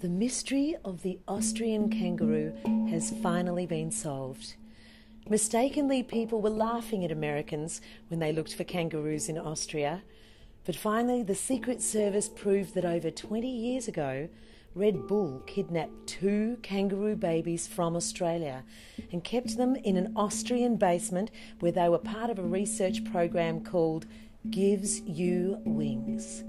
The mystery of the Austrian kangaroo has finally been solved. Mistakenly, people were laughing at Americans when they looked for kangaroos in Austria. But finally, the Secret Service proved that over 20 years ago, Red Bull kidnapped two kangaroo babies from Australia and kept them in an Austrian basement where they were part of a research program called Gives You Wings.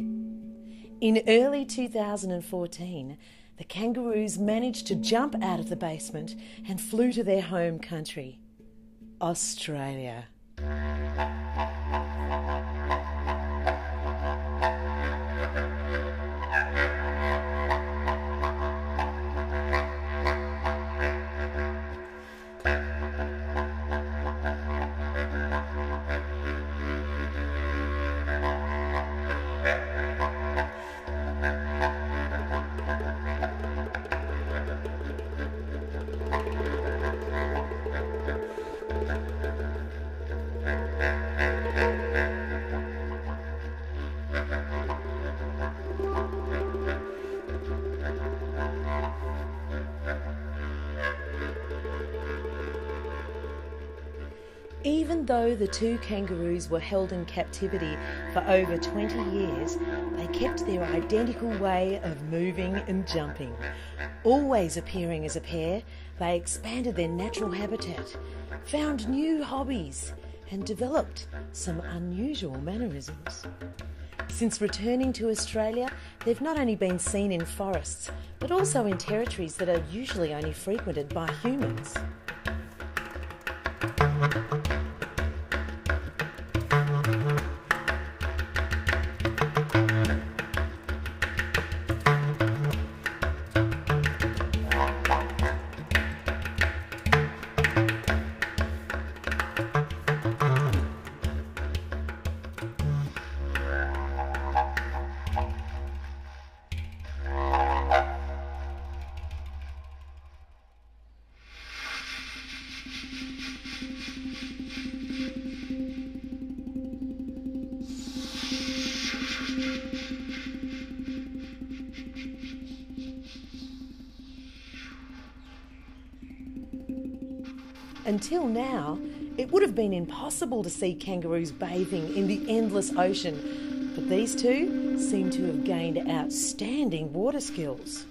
In early 2014, the kangaroos managed to jump out of the basement and flew to their home country, Australia. Even though the two kangaroos were held in captivity for over 20 years, they kept their identical way of moving and jumping. Always appearing as a pair, they expanded their natural habitat, found new hobbies, and developed some unusual mannerisms. Since returning to Australia, they've not only been seen in forests, but also in territories that are usually only frequented by humans. Until now, it would have been impossible to see kangaroos bathing in the endless ocean, but these two seem to have gained outstanding water skills.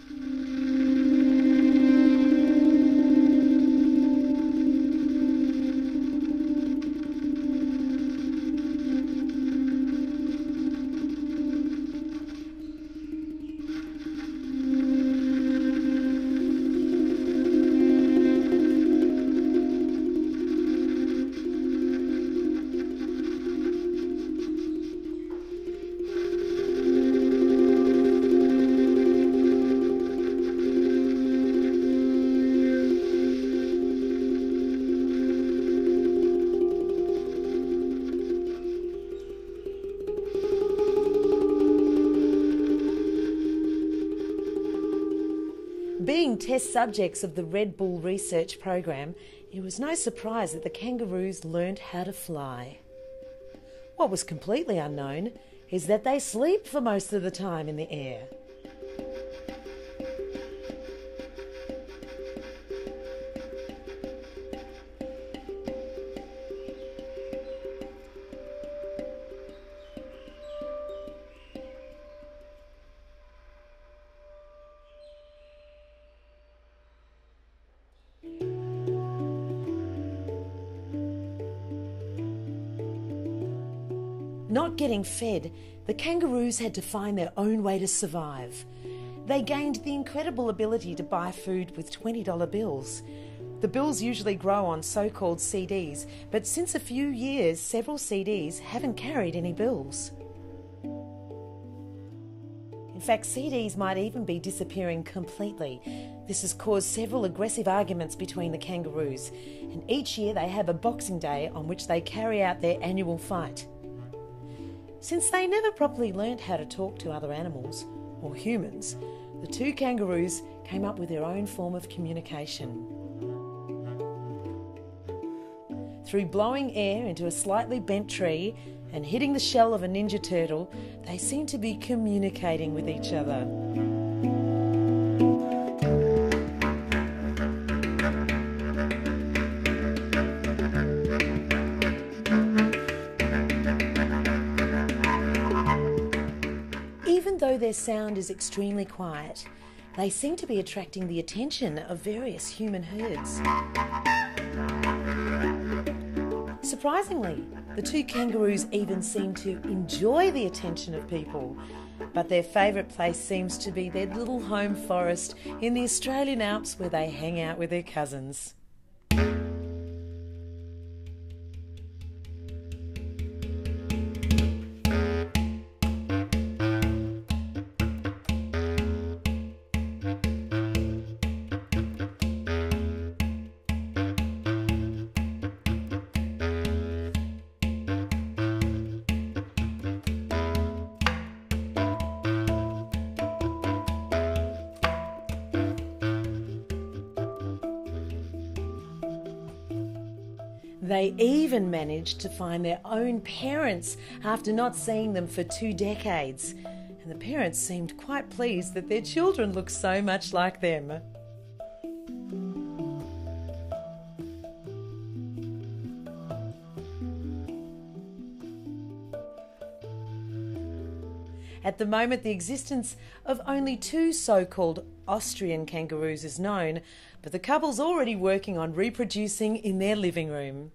Test subjects of the Red Bull research program, it was no surprise that the kangaroos learned how to fly. What was completely unknown is that they sleep for most of the time in the air. Not getting fed, the kangaroos had to find their own way to survive. They gained the incredible ability to buy food with $20 bills. The bills usually grow on so called CDs, but since a few years, several CDs haven't carried any bills. In fact, CDs might even be disappearing completely. This has caused several aggressive arguments between the kangaroos, and each year they have a Boxing Day on which they carry out their annual fight. Since they never properly learnt how to talk to other animals, or humans, the two kangaroos came up with their own form of communication. Through blowing air into a slightly bent tree and hitting the shell of a ninja turtle, they seem to be communicating with each other. Their sound is extremely quiet, they seem to be attracting the attention of various human herds. Surprisingly, the two kangaroos even seem to enjoy the attention of people, but their favourite place seems to be their little home forest in the Australian Alps where they hang out with their cousins. They even managed to find their own parents after not seeing them for two decades. And the parents seemed quite pleased that their children looked so much like them. At the moment, the existence of only two so called Austrian kangaroos is known, but the couple's already working on reproducing in their living room.